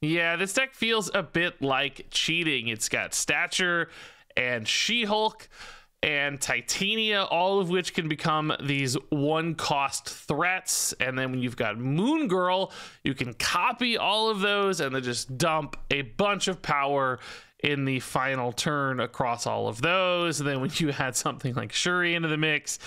Yeah, this deck feels a bit like cheating. It's got Stature and She Hulk and Titania, all of which can become these one cost threats. And then when you've got Moon Girl, you can copy all of those and then just dump a bunch of power in the final turn across all of those. And then when you add something like Shuri into the mix,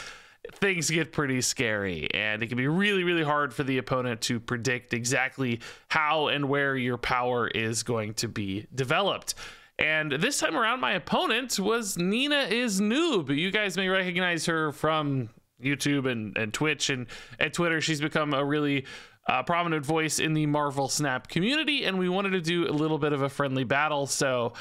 things get pretty scary and it can be really really hard for the opponent to predict exactly how and where your power is going to be developed. And this time around my opponent was ninaisnoob. You guys may recognize her from youtube and, and twitch and at twitter. She's become a really uh, prominent voice in the marvel snap community and we wanted to do a little bit of a friendly battle. So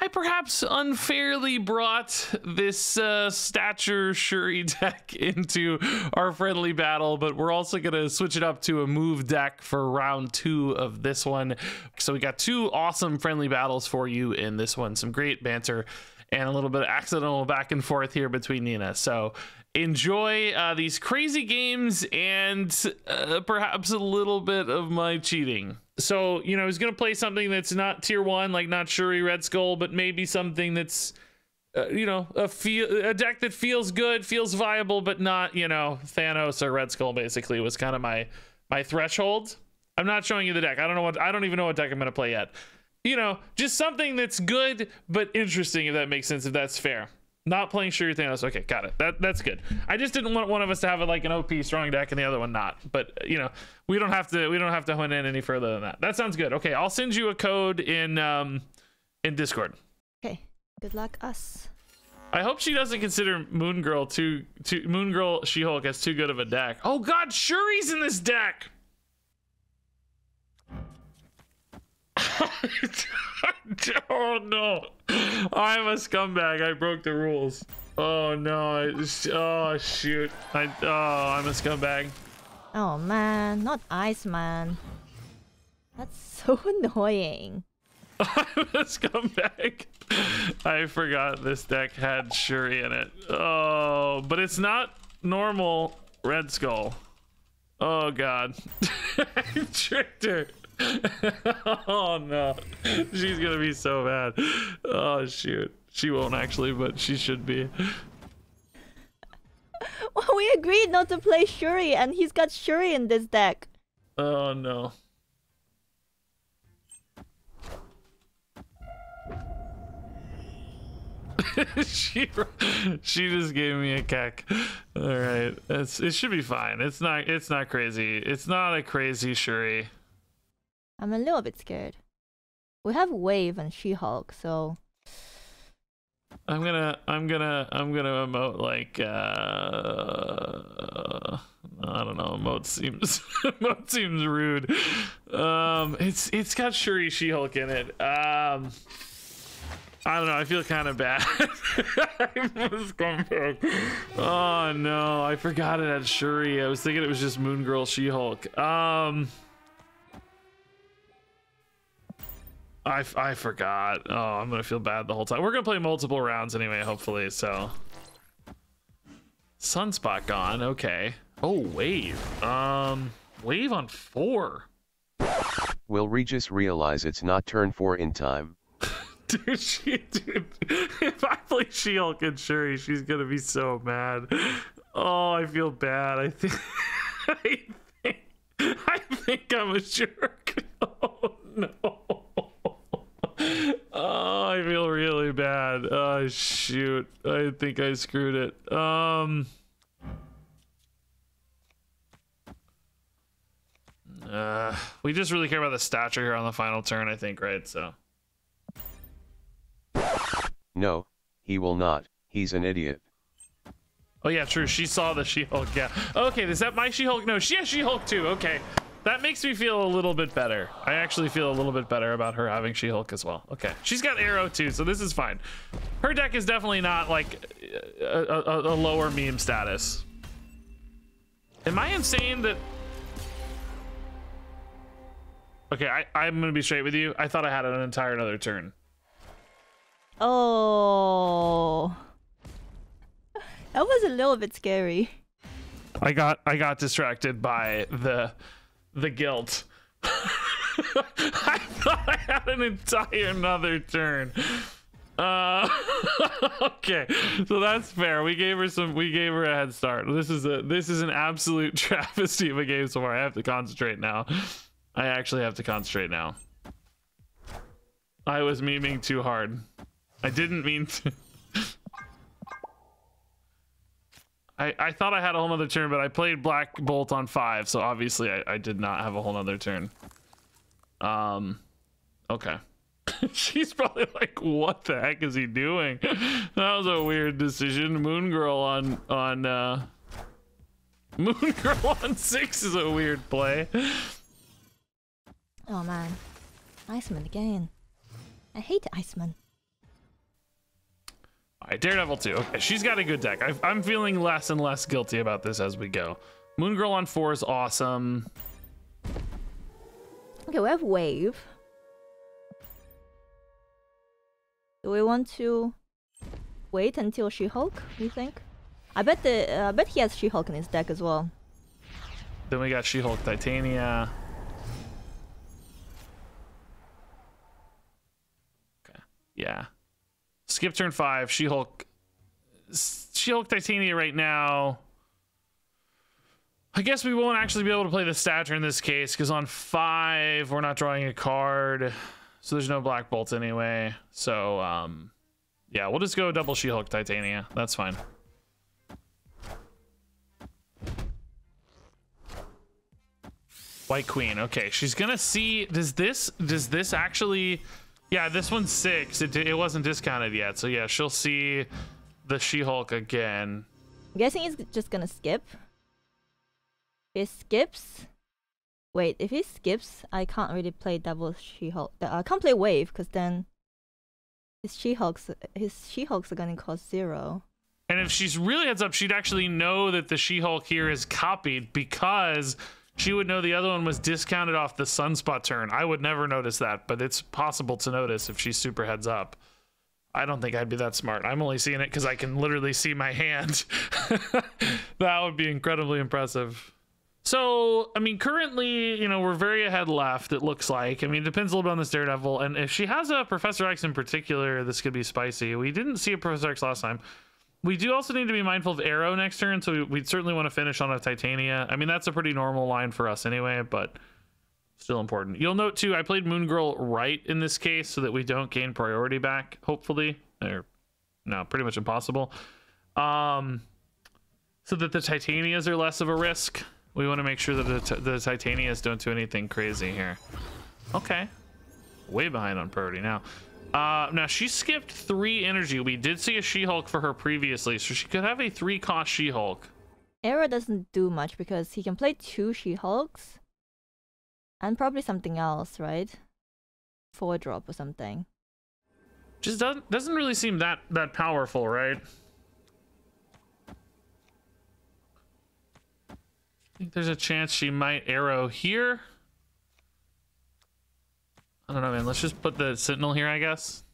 I perhaps unfairly brought this uh, stature Shuri deck into our friendly battle, but we're also going to switch it up to a move deck for round two of this one. So we got two awesome friendly battles for you in this one. Some great banter and a little bit of accidental back and forth here between Nina. So enjoy uh, these crazy games and uh, perhaps a little bit of my cheating so you know he's gonna play something that's not tier one, like not Shuri Red Skull, but maybe something that's uh, you know a feel a deck that feels good, feels viable, but not you know Thanos or Red Skull. Basically, was kind of my my threshold. I'm not showing you the deck. I don't know what I don't even know what deck I'm gonna play yet. You know, just something that's good but interesting, if that makes sense, if that's fair. Not playing Shuri Thanos. Okay, got it. That that's good. I just didn't want one of us to have a, like an OP strong deck and the other one not. But you know, we don't have to we don't have to hunt in any further than that. That sounds good. Okay, I'll send you a code in um in Discord. Okay. Good luck, us. I hope she doesn't consider Moon Girl too too Moon Girl She Hulk as too good of a deck. Oh God, Shuri's in this deck. oh no. I'm a scumbag. I broke the rules. Oh no. Oh shoot. I oh I'm a scumbag. Oh man, not Iceman. That's so annoying. I'm a scumbag. I forgot this deck had Shuri in it. Oh, but it's not normal Red Skull. Oh god. I tricked her. oh no. She's gonna be so bad. Oh shoot. She won't actually, but she should be. Well, we agreed not to play Shuri, and he's got Shuri in this deck. Oh no. she she just gave me a cack. All right, it's it should be fine. It's not it's not crazy. It's not a crazy Shuri. I'm a little bit scared. We have Wave and She-Hulk, so I'm gonna I'm gonna I'm gonna emote like uh I don't know emote seems emote seems rude. Um it's it's got Shuri She-Hulk in it. Um I don't know. I feel kind of bad. oh no, I forgot it had Shuri. I was thinking it was just Moon Girl She-Hulk. Um I, I forgot. Oh, I'm gonna feel bad the whole time. We're gonna play multiple rounds anyway, hopefully. So, sunspot gone. Okay. Oh, wave. Um, wave on four. Will Regis realize it's not turn four in time? dude, she, dude, if I play She-Hulk and Shuri, she's gonna be so mad. Oh, I feel bad. I think, I think, I think I'm a jerk. Oh no. Oh, I feel really bad. Oh shoot. I think I screwed it. Um uh, we just really care about the stature here on the final turn, I think, right? So No, he will not. He's an idiot. Oh yeah, true. She saw the She-Hulk. Yeah. Okay, is that my She-Hulk? No, she has She-Hulk too. Okay. That makes me feel a little bit better. I actually feel a little bit better about her having She-Hulk as well. Okay. She's got Arrow too, so this is fine. Her deck is definitely not like a, a, a lower meme status. Am I insane that... Okay, I, I'm gonna be straight with you. I thought I had an entire another turn. Oh. That was a little bit scary. I got I got distracted by the the guilt. I thought I had an entire another turn. Uh, okay, so that's fair. We gave her some. We gave her a head start. This is a. This is an absolute travesty of a game so far. I have to concentrate now. I actually have to concentrate now. I was memeing too hard. I didn't mean to. I, I thought I had a whole nother turn, but I played Black Bolt on five, so obviously I, I did not have a whole nother turn. Um, okay. She's probably like, "What the heck is he doing?" That was a weird decision. Moon Girl on on uh, Moon Girl on six is a weird play. Oh man. Iceman again. I hate Iceman. All right, Daredevil 2. Okay, she's got a good deck. I, I'm feeling less and less guilty about this as we go. Moon Girl on 4 is awesome. Okay, we have Wave. Do we want to wait until She-Hulk, you think? I bet the uh, I bet he has She-Hulk in his deck as well. Then we got She-Hulk Titania. Okay. Yeah. Skip turn 5, She-Hulk She-Hulk Titania right now. I guess we won't actually be able to play the Stature in this case because on 5 we're not drawing a card. So there's no Black Bolt anyway. So um yeah, we'll just go double She-Hulk Titania. That's fine. White Queen. Okay, she's gonna see. Does this? Does this actually? Yeah, this one's six. It it wasn't discounted yet, so yeah, she'll see the She-Hulk again. I'm guessing he's just gonna skip. He skips. Wait, if he skips, I can't really play double She-Hulk. I can't play Wave because then his She-Hulks, his She-Hulks are gonna cost zero. And if she's really heads up, she'd actually know that the She-Hulk here is copied because she would know the other one was discounted off the Sunspot turn. I would never notice that, but it's possible to notice if she's super heads up. I don't think I'd be that smart. I'm only seeing it because I can literally see my hand. that would be incredibly impressive. So, I mean, currently, you know, we're very ahead left, it looks like. I mean, it depends a little bit on this Daredevil. And if she has a Professor X in particular, this could be spicy. We didn't see a Professor X last time. We do also need to be mindful of Arrow next turn, so we, would certainly want to finish on a Titania. I mean, that's a pretty normal line for us anyway, but still important. You'll note too, I played Moon Girl right in this case so that we don't gain priority back, hopefully. Or, no, pretty much impossible. Um, so that the Titanias are less of a risk. We want to make sure that the, the Titanias don't do anything crazy here. Okay. Way behind on priority now. Uh, now she skipped three energy. We did see a She-Hulk for her previously, so she could have a three-cost She-Hulk. Arrow doesn't do much because he can play two She-Hulks and probably something else, right? Four drop or something. Just doesn't doesn't really seem that that powerful, right? I think there's a chance she might arrow here. I don't know, man. Let's just put the Sentinel here, I guess.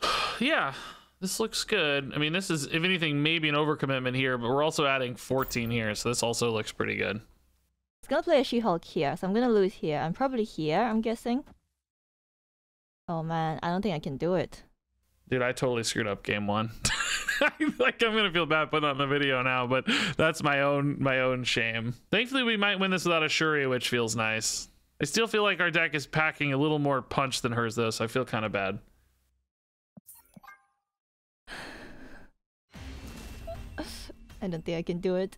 yeah, this looks good. I mean, this is, if anything, maybe an overcommitment here, but we're also adding 14 here, so this also looks pretty good. It's gonna play a She-Hulk here, so I'm gonna lose here. I'm probably here, I'm guessing. Oh man, I don't think I can do it. Dude, I totally screwed up game one. like I'm gonna feel bad putting on the video now, but that's my own my own shame. Thankfully, we might win this without a Shuri, which feels nice. I still feel like our deck is packing a little more punch than hers, though, so I feel kind of bad. I don't think I can do it.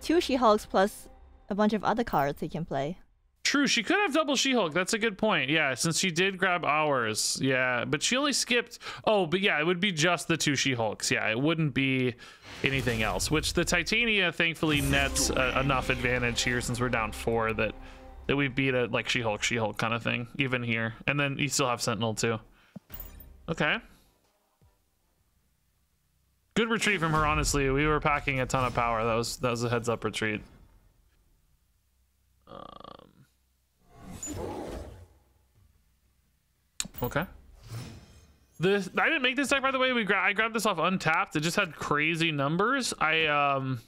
Two She-Hulks plus a bunch of other cards he can play. True, she could have double She-Hulk. That's a good point. Yeah, since she did grab ours. Yeah, but she only skipped. Oh, but yeah, it would be just the two She-Hulks. Yeah, it wouldn't be anything else. Which the Titania thankfully nets uh, enough advantage here since we're down four that that we beat a like She-Hulk, She-Hulk kind of thing even here. And then you still have Sentinel too. Okay. Good retreat from her. Honestly, we were packing a ton of power. That was that was a heads up retreat. Um, Okay. This I didn't make this deck by the way. We gra I grabbed this off Untapped. It just had crazy numbers. I um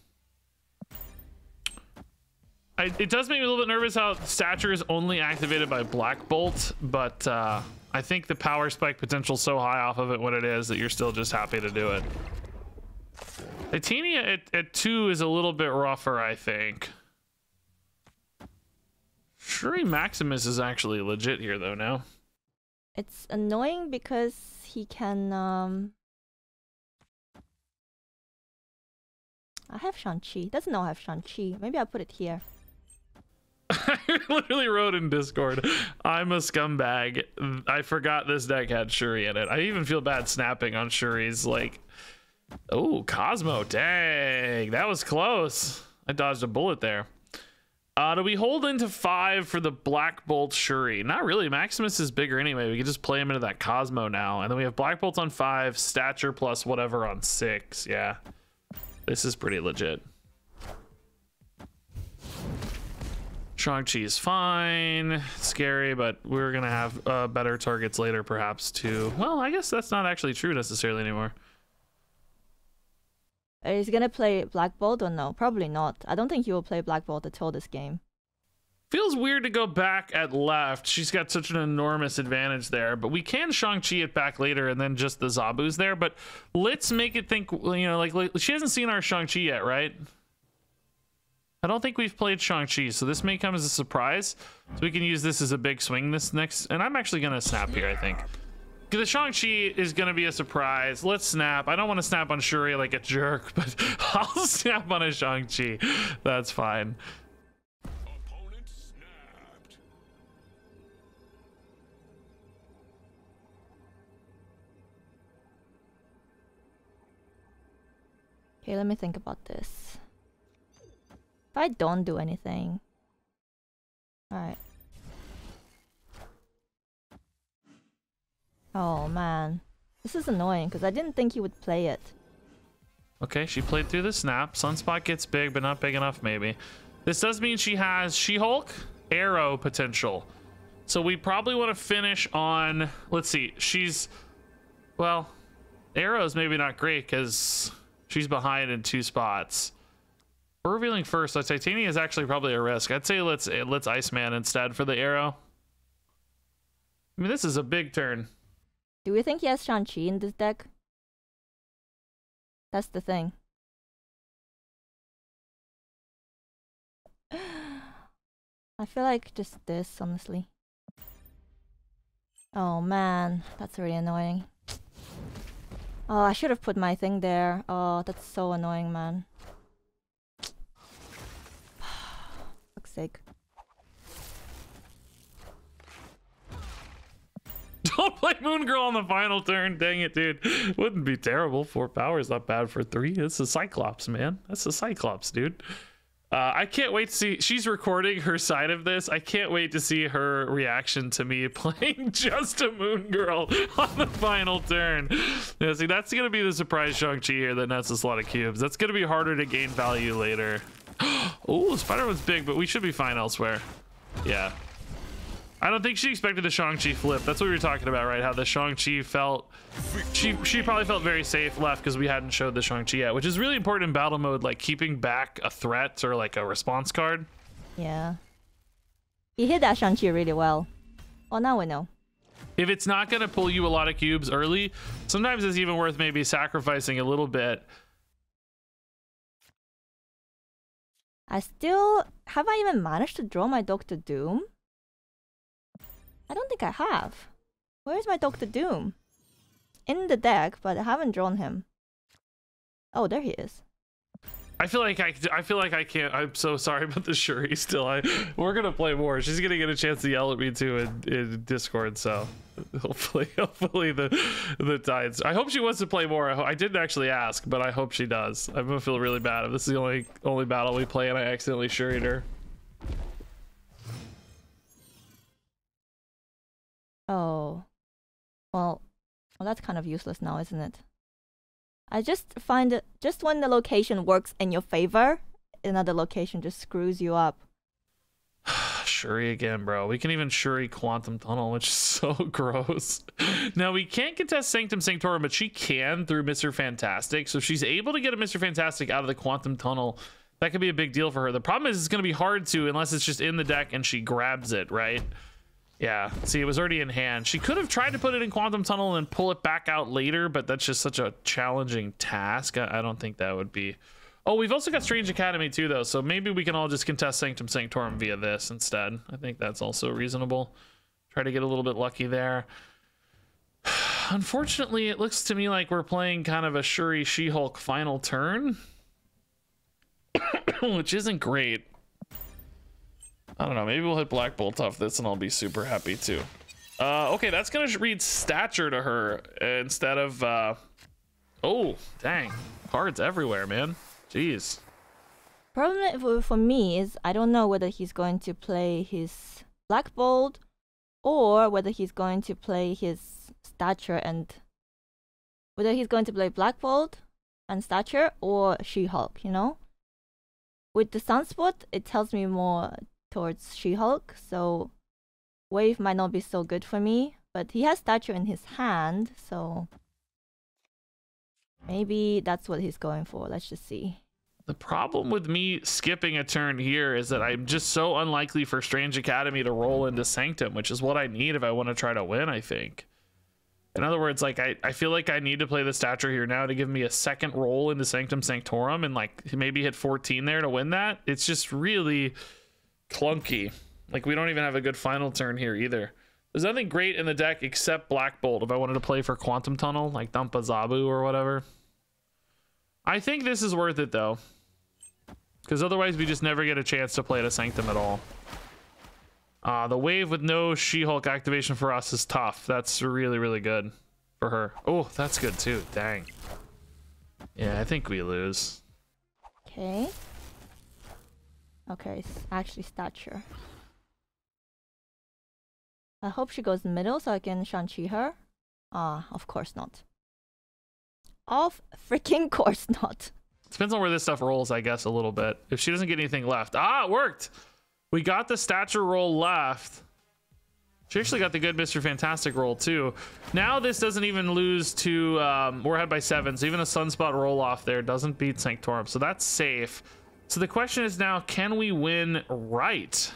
I, it does make me a little bit nervous how stature is only activated by Black Bolt, but uh, I think the power spike potential so high off of it when it is that you're still just happy to do it. Titania at, at two is a little bit rougher, I think. Shuri Maximus is actually legit here though now. It's annoying because he can um I have Shang-Chi. Doesn't know I have Shang-Chi. Maybe I'll put it here. I literally wrote in Discord, I'm a scumbag. I forgot this deck had Shuri in it. I even feel bad snapping on Shuri's like Oh, Cosmo. Dang. That was close. I dodged a bullet there. Uh, do we hold into five for the Black Bolt Shuri? Not really. Maximus is bigger anyway. We can just play him into that Cosmo now. And then we have Black Bolt on five, stature plus whatever on six. Yeah. This is pretty legit. Shang-Chi is fine. Scary, but we're going to have uh, better targets later, perhaps, too. Well, I guess that's not actually true necessarily anymore. Is he gonna play Black Bolt or no? Probably not. I don't think he will play Black Bolt at all this game. Feels weird to go back at left. She's got such an enormous advantage there, but we can Shang-Chi it back later and then just the Zabu's there. But let's make it think, you know, like, like she hasn't seen our Shang-Chi yet, right? I don't think we've played Shang-Chi, so this may come as a surprise. So we can use this as a big swing this next, and I'm actually gonna snap here, I think. The Shang-Chi is going to be a surprise. Let's snap. I don't want to snap on Shuri like a jerk, but I'll snap on a Shang-Chi. That's fine. Okay, let me think about this. If I don't do anything... Alright. Oh man. This is annoying because I didn't think he would play it. Okay, she played through the snap. Sunspot gets big, but not big enough, maybe. This does mean she has She-Hulk, Arrow potential. So we probably want to finish on... Let's see. She's... Well, Arrow's maybe not great because she's behind in two spots. We're revealing first, so Titania is actually probably a risk. I'd say let's let's Iceman instead for the Arrow. I mean, this is a big turn. Do we think he has Shang-Chi in this deck? That's the thing. I feel like just this, honestly. Oh man, that's really annoying. Oh, I should have put my thing there. Oh, that's so annoying, man. Fuck's sake. Don't play Moon Girl on the final turn. Dang it, dude. Wouldn't be terrible. Four power is not bad for three. It's a Cyclops, man. That's a Cyclops, dude. Uh, I can't wait to see. She's recording her side of this. I can't wait to see her reaction to me playing just a Moon Girl on the final turn. Yeah, see, that's gonna be the surprise Shang-Chi here that nets us a lot of cubes. That's gonna be harder to gain value later. oh, Spider-Man's big, but we should be fine elsewhere. Yeah, I don't think she expected the Shang-Chi flip. That's what we were talking about, right? How the Shang-Chi felt... She she probably felt very safe left because we hadn't showed the Shang-Chi yet, which is really important in battle mode, like keeping back a threat or like a response card. Yeah. He hit that Shang-Chi really well. Well, now we know. If it's not going to pull you a lot of cubes early, sometimes it's even worth maybe sacrificing a little bit. I still... Have I even managed to draw my Doctor Doom? I don't think I have. Where's my Doctor Doom? In the deck, but I haven't drawn him. Oh, there he is. I feel like I, I feel like I can't. I'm so sorry about the Shuri. Still, I we're gonna play more. She's gonna get a chance to yell at me too in, in Discord. So hopefully, hopefully the the tides. I hope she wants to play more. I, I didn't actually ask, but I hope she does. I'm gonna feel really bad if this is the only only battle we play and I accidentally Shuried her. Oh. Well, well, that's kind of useless now, isn't it? I just find it just when the location works in your favor, another location just screws you up. Shuri again, bro. We can even Shuri Quantum Tunnel, which is so gross. now, we can't contest Sanctum Sanctorum, but she can through Mr. Fantastic. So if she's able to get a Mr. Fantastic out of the Quantum Tunnel, That could be a big deal for her. The problem is it's going to be hard to unless it's just in the deck and she grabs it, right? Yeah. See, it was already in hand. She could have tried to put it in Quantum Tunnel and pull it back out later, but that's just such a challenging task. I, I don't think that would be. Oh, we've also got Strange Academy too, though, so maybe we can all just contest Sanctum Sanctorum via this instead. I think that's also reasonable. Try to get a little bit lucky there. Unfortunately, it looks to me like we're playing kind of a Shuri She-Hulk final turn, which isn't great. I don't know. Maybe we'll hit Black Bolt off this and I'll be super happy too. Uh, okay, that's going to read stature to her instead of... Uh... Oh, dang. Cards everywhere, man. Jeez. Problem for, me is I don't know whether he's going to play his Black Bolt or whether he's going to play his stature and whether he's going to play Black Bolt and stature or She-Hulk, you know? With the Sunspot, it tells me more towards She-Hulk, so Wave might not be so good for me, but he has Stature in his hand, so maybe that's what he's going for. Let's just see. The problem with me skipping a turn here is that I'm just so unlikely for Strange Academy to roll into Sanctum, which is what I need if I want to try to win, I think. In other words, like I, I feel like I need to play the stature here now to give me a second roll into Sanctum Sanctorum and like maybe hit 14 there to win that. It's just really clunky. Like we don't even have a good final turn here either. There's nothing great in the deck except Black Bolt if I wanted to play for Quantum Tunnel, like Dumpa Zabu or whatever. I think this is worth it though. Because otherwise we just never get a chance to play a Sanctum at all. Uh, the wave with no She-Hulk activation for us is tough. That's really, really good for her. Oh, that's good too. Dang. Yeah, I think we lose. Okay. Okay, it's actually stature. I hope she goes middle so I can Shang-Chi her. Ah, uh, of course not. Of freaking course not. Depends on where this stuff rolls, I guess, a little bit. If she doesn't get anything left. Ah, it worked! We got the stature roll left. She actually got the good Mr. Fantastic roll too. Now this doesn't even lose to, um, we're ahead by seven, so even a Sunspot roll off there doesn't beat Sanctorum, so that's safe. So the question is now, can we win right?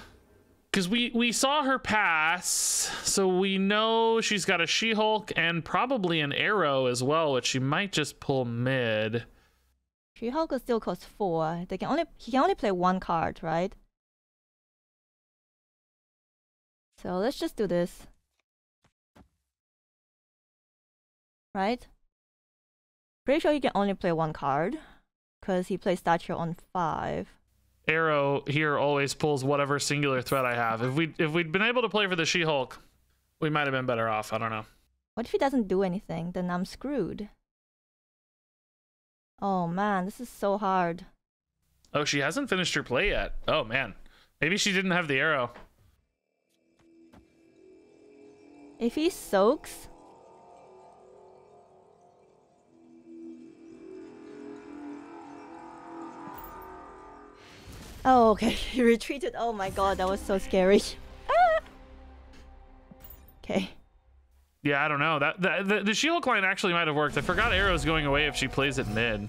Because we, we saw her pass, so we know she's got a She-Hulk and probably an Arrow as well, which she might just pull mid. She-Hulk still cost four. They can only he can only play one card, right? So let's just do this. Right? Pretty sure he can only play one card because he plays Stature on five. Arrow here always pulls whatever singular threat I have. If we if we'd been able to play for the She-Hulk, we might have been better off. I don't know. What if he doesn't do anything? Then I'm screwed. Oh man, this is so hard. Oh, she hasn't finished her play yet. Oh man. Maybe she didn't have the arrow. If he soaks, Oh, okay. He retreated. Oh my god, that was so scary. Okay. Yeah, I don't know. That the, the, the shield line actually might have worked. I forgot arrows going away if she plays it mid.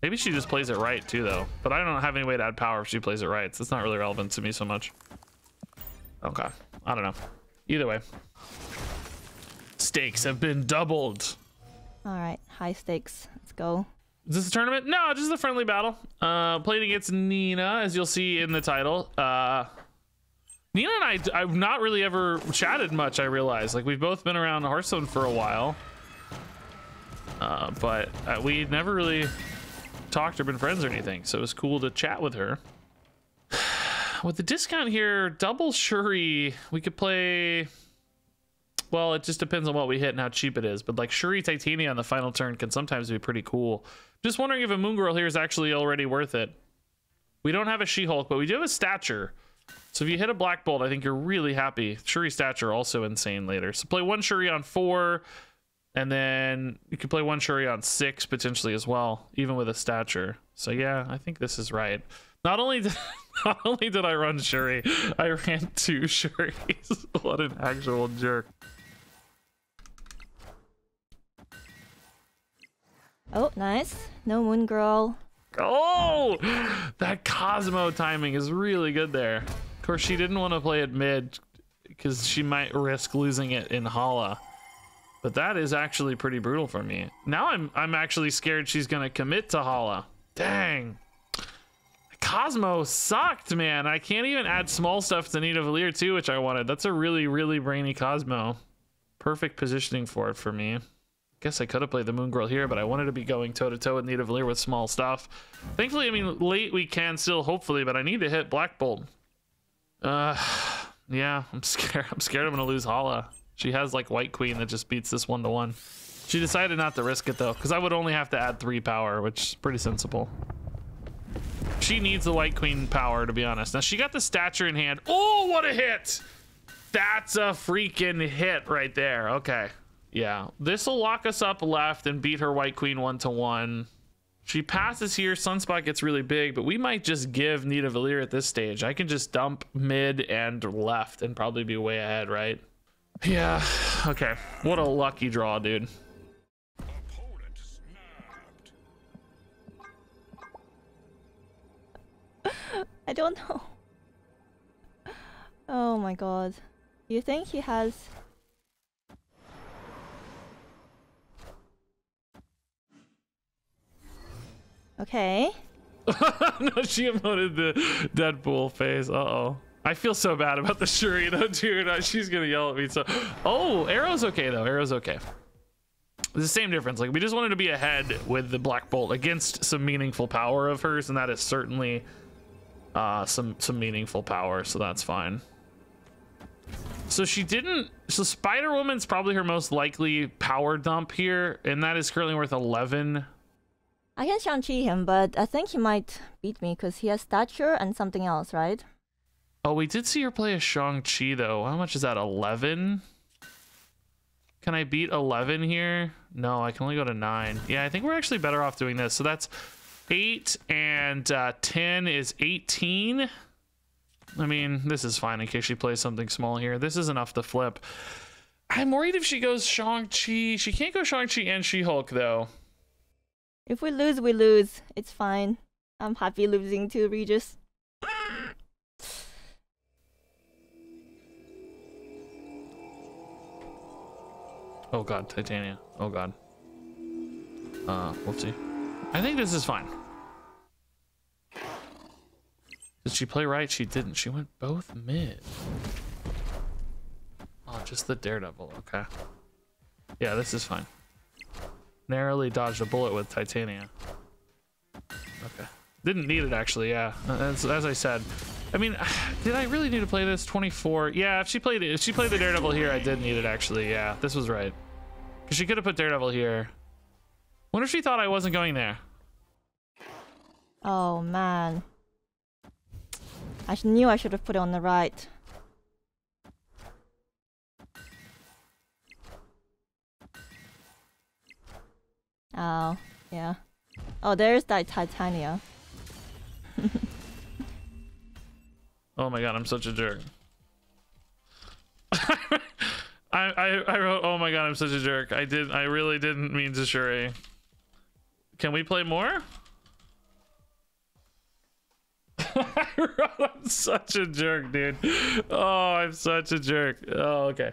Maybe she just plays it right too, though. But I don't have any way to add power if she plays it right. So it's not really relevant to me so much. Okay. I don't know. Either way. Stakes have been doubled. All right. High stakes. Let's go. Is this a tournament? No, just a friendly battle. Uh, played against Nina, as you'll see in the title. Uh, Nina and I, I've not really ever chatted much, I realize. Like, we've both been around Hearthstone for a while. Uh, but uh, we never really talked or been friends or anything, so it was cool to chat with her. with the discount here, double Shuri, we could play well, it just depends on what we hit and how cheap it is. But like Shuri Titania on the final turn can sometimes be pretty cool. Just wondering if a Moon Girl here is actually already worth it. We don't have a She-Hulk, but we do have a Stature. So if you hit a Black Bolt, I think you're really happy. Shuri Stature also insane later. So play one Shuri on four, and then you can play one Shuri on six potentially as well, even with a Stature. So yeah, I think this is right. Not only did, not only did I run Shuri, I ran two Shuris. what an actual jerk. Oh, nice. No Moon Girl. Oh, that Cosmo timing is really good there. Of course, she didn't want to play it mid because she might risk losing it in Hala. But that is actually pretty brutal for me. Now I'm I'm actually scared she's gonna commit to Hala. Dang. Cosmo sucked, man. I can't even add small stuff to Nidavellir too, which I wanted. That's a really, really brainy Cosmo. Perfect positioning for it for me. Guess I could have played the Moon Girl here, but I wanted to be going toe to toe with Nidavellir with small stuff. Thankfully, I mean, late we can still, hopefully, but I need to hit Black Bolt. Uh, yeah, I'm scared. I'm scared I'm gonna lose Hala. She has like White Queen that just beats this one to one. She decided not to risk it though, because I would only have to add three power, which is pretty sensible. She needs the White Queen power, to be honest. Now, she got the stature in hand. Oh, what a hit! That's a freaking hit right there. Okay. Yeah. This will lock us up left and beat her White Queen one to one. She passes here. Sunspot gets really big, but we might just give Nidavellir at this stage. I can just dump mid and left and probably be way ahead, right? Yeah. Okay. What a lucky draw, dude. I don't know. Oh my god. You think he has Okay. no, she emoted the Deadpool face. Uh oh. I feel so bad about the Shuri though, dude. Uh, She's gonna yell at me. So, oh, Arrow's okay though. Arrow's okay. It's the same difference. Like we just wanted to be ahead with the Black Bolt against some meaningful power of hers, and that is certainly uh, some some meaningful power. So that's fine. So she didn't. So Spider Woman's probably her most likely power dump here, and that is currently worth 11. I can Shang-Chi him, but I think he might beat me because he has stature and something else, right? Oh, we did see her play a Shang-Chi though. How much is that? 11? Can I beat 11 here? No, I can only go to 9. Yeah, I think we're actually better off doing this. So that's 8 and uh, 10 is 18. I mean, this is fine in case she plays something small here. This is enough to flip. I'm worried if she goes Shang-Chi. She can't go Shang-Chi and She-Hulk though. If we lose, we lose. It's fine. I'm happy losing to Regis. Oh god, Titania. Oh god. Uh, whoopsie. I think this is fine. Did she play right? She didn't. She went both mid. Oh, just the Daredevil. Okay. Yeah, this is fine. Narrowly dodged a bullet with Titania. Okay. Didn't need it actually, yeah. As, as I said. I mean, did I really need to play this? 24. Yeah, if she played it, if she played the Daredevil here, I did need it actually. Yeah, this was right. Because she could have put Daredevil here. Wonder if she thought I wasn't going there. Oh man. I knew I should have put it on the right. Oh, yeah. Oh, there's that Titania. Oh my god, I'm such a jerk. I, I I wrote, oh my god, I'm such a jerk. I did I really didn't mean to Shuri. Can we play more? I'm such a jerk, dude. Oh, I'm such a jerk. Oh, okay.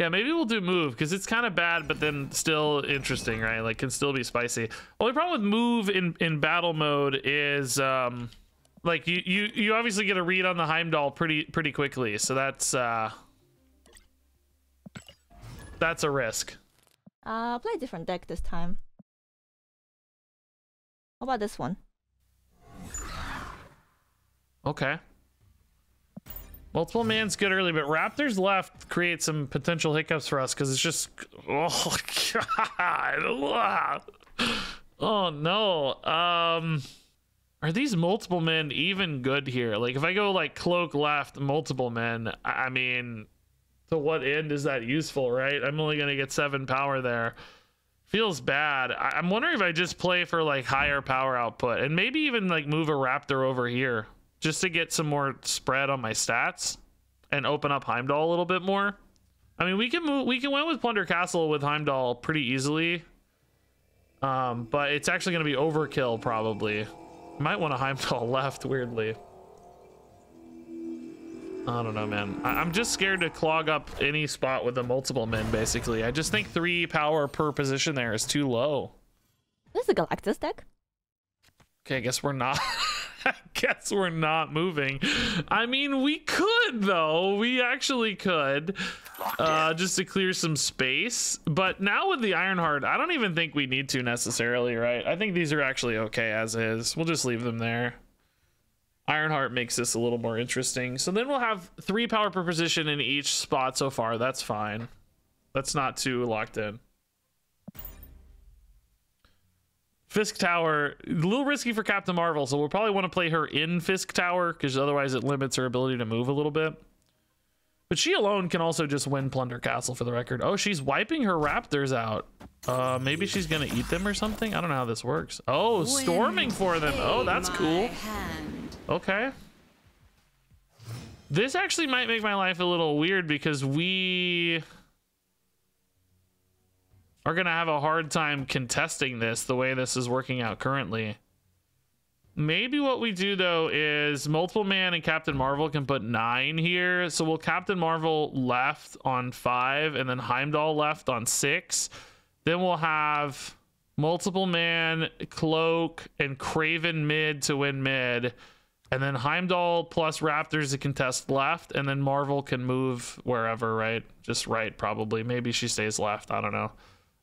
Yeah, maybe we'll do move because it's kind of bad, but then still interesting, right? Like can still be spicy. Only problem with move in in battle mode is um like you you you obviously get a read on the Heimdall pretty pretty quickly, so that's uh that's a risk. Uh, I'll play a different deck this time. How about this one? Okay. Multiple man's good early, but Raptors left create some potential hiccups for us because it's just oh god. Oh no. Um are these multiple men even good here? Like if I go like cloak left, multiple men, I mean to what end is that useful, right? I'm only gonna get seven power there. Feels bad. I- I'm wondering if I just play for like higher power output and maybe even like move a raptor over here just to get some more spread on my stats and open up Heimdall a little bit more. I mean, we can move, we can win with Plunder Castle with Heimdall pretty easily. Um, but it's actually going to be overkill probably. Might want to Heimdall left weirdly. I don't know, man. I- I'm just scared to clog up any spot with the multiple men, basically. I just think three power per position there is too low. This is a Galactus deck. Okay, I guess we're not. I guess we're not moving. I mean, we could though. We actually could, uh, just to clear some space. But now with the Ironheart, I don't even think we need to necessarily, right? I think these are actually okay as is. We'll just leave them there. Ironheart makes this a little more interesting. So then we'll have three power per position in each spot so far. That's fine. That's not too locked in. Fisk Tower, a little risky for Captain Marvel, so we'll probably want to play her in Fisk Tower because otherwise it limits her ability to move a little bit. But she alone can also just win Plunder Castle for the record. Oh, she's wiping her raptors out. Uh, maybe she's gonna eat them or something. I don't know how this works. Oh, storming for them. Oh, that's cool. Okay. This actually might make my life a little weird because we are going to have a hard time contesting this the way this is working out currently. Maybe what we do though is multiple man and Captain Marvel can put nine here. So we'll Captain Marvel left on five and then Heimdall left on six. Then we'll have multiple man, cloak, and Kraven mid to win mid. And then Heimdall plus Raptors to contest left, and then Marvel can move wherever, right? Just right, probably. Maybe she stays left. I don't know.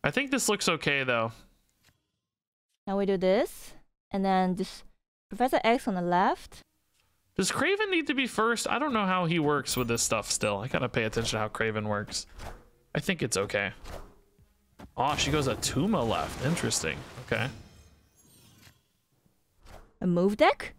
I think this looks okay though. Now we do this, and then this Professor X on the left. Does Kraven need to be first? I don't know how he works with this stuff still. I gotta pay attention to how Kraven works. I think it's okay. Oh, she goes Atuma left. Interesting. Okay. A move deck?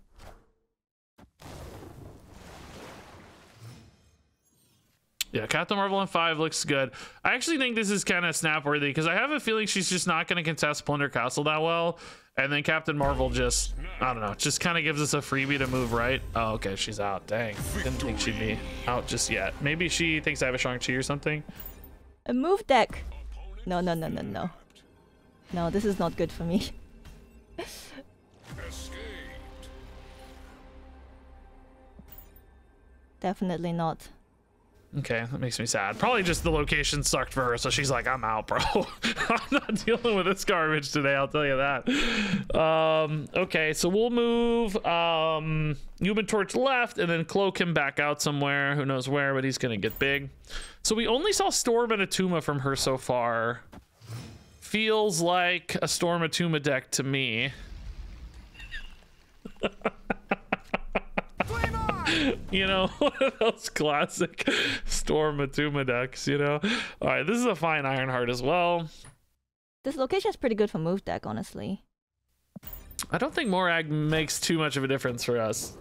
Yeah, Captain Marvel on five looks good. I actually think this is kind of snap worthy because I have a feeling she's just not going to contest Plunder Castle that well. And then Captain Marvel just, I don't know, just kind of gives us a freebie to move right. Oh, okay, she's out. Dang. Didn't think she'd be out just yet. Maybe she thinks I have a Shang-Chi or something. A move deck. No, no, no, no, no. No, this is not good for me. Definitely not. Okay, that makes me sad. Probably just the location sucked for her, so she's like, I'm out, bro. I'm not dealing with this garbage today, I'll tell you that. Um, okay, so we'll move um, Human Torch left and then cloak him back out somewhere. Who knows where, but he's going to get big. So we only saw Storm and Atuma from her so far. Feels like a Storm Atuma deck to me. you know, one of those classic Storm Atuma decks, you know? All right, this is a fine Ironheart as well. This location is pretty good for move deck, honestly. I don't think Morag makes too much of a difference for us.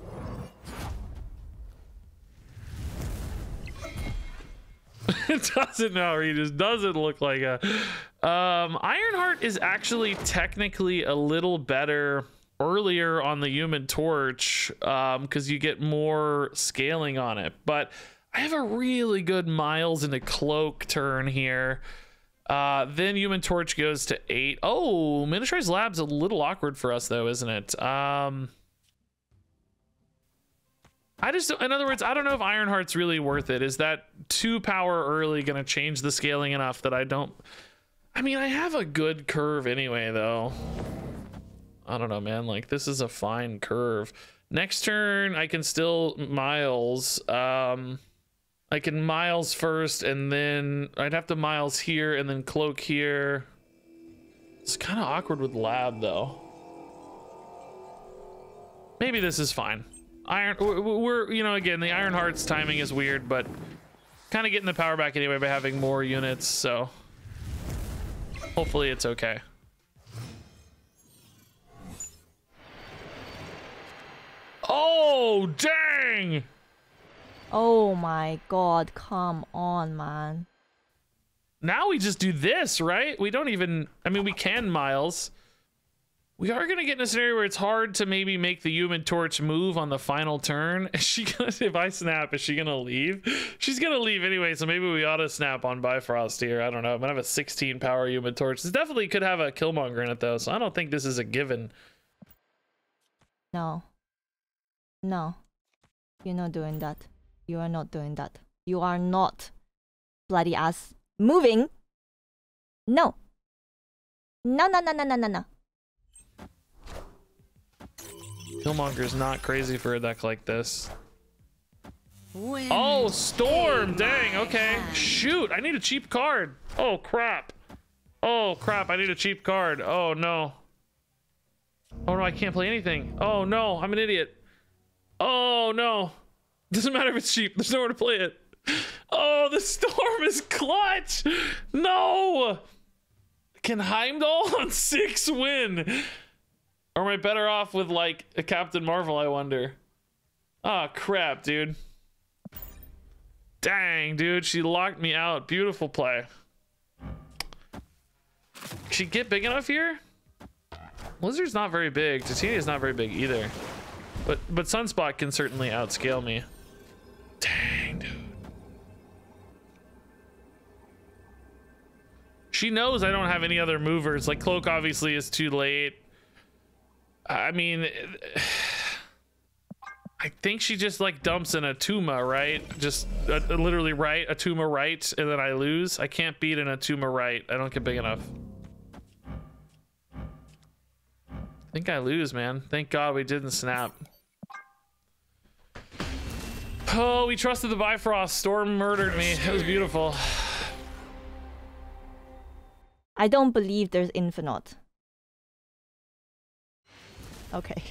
it doesn't know, he just doesn't look like a. Um, Ironheart is actually technically a little better earlier on the Human Torch because um, you get more scaling on it. But I have a really good Miles into Cloak turn here. Uh, then Human Torch goes to eight. Oh, Miniaturize Lab's a little awkward for us though, isn't it? Um, I just, in other words, I don't know if Ironheart's really worth it. Is that two power early going to change the scaling enough that I don't? I mean, I have a good curve anyway, though. I don't know, man. Like this is a fine curve. Next turn, I can still miles. Um, I can miles first, and then I'd have to miles here, and then cloak here. It's kind of awkward with lab, though. Maybe this is fine. Iron, we're you know again the Ironheart's timing is weird, but kind of getting the power back anyway by having more units. So hopefully it's okay. Oh, dang! Oh my god, come on, man. Now we just do this, right? We don't even, I mean, we can miles. We are gonna get in a scenario where it's hard to maybe make the human torch move on the final turn. Is she gonna if I snap, is she gonna leave? She's gonna leave anyway, so maybe we ought to snap on Bifrost here. I don't know. I'm gonna have a 16 power human torch. This definitely could have a killmonger in it though, so I don't think this is a given. No. No. You're not doing that. You are not doing that. You are not bloody ass moving. No. No, no, no, no, no, no, no. Killmonger's not crazy for a deck like this. Oh, Storm! Dang, okay. Shoot, I need a cheap card. Oh, crap. Oh, crap, I need a cheap card. Oh, no. Oh, no, I can't play anything. Oh, no, I'm an idiot. Oh, no. Doesn't matter if it's cheap. There's nowhere to play it. Oh, the Storm is clutch. No. Can Heimdall on six win? Or am I better off with like a Captain Marvel, I wonder? Oh crap, dude. Dang, dude, she locked me out. Beautiful play. She get big enough here? Lizard's not very big. Titania's not very big either. But but Sunspot can certainly outscale me. Dang, dude. She knows I don't have any other movers. Like Cloak obviously is too late. I mean, I think she just like dumps an Attuma, right? Just uh, literally right, Attuma right, and then I lose. I can't beat an Attuma right. I don't get big enough. I think I lose, man. Thank God we didn't snap. Oh, we trusted the Bifrost. Storm murdered me. It was beautiful. I don't believe there's infinite. Okay.